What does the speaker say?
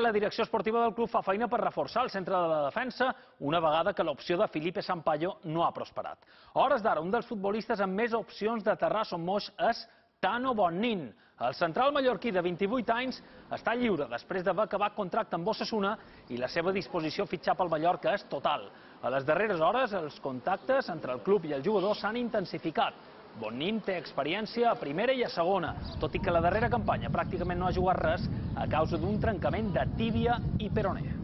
la direcció esportiva del club fa feina per reforçar el centre de la defensa una vegada que l'opció de Felipe Sampaio no ha prosperat. A hores d'ara, un dels futbolistes amb més opcions d'aterrar a Son Moix és Tano Bonnin. El central mallorquí de 28 anys està lliure després d'haver acabat contracte amb Osasuna i la seva disposició a fitxar pel Mallorca és total. A les darreres hores, els contactes entre el club i el jugador s'han intensificat. Bonnin té experiència a primera i a segona, tot i que la darrera campanya pràcticament no ha jugat res a causa d'un trencament de tíbia i peroné.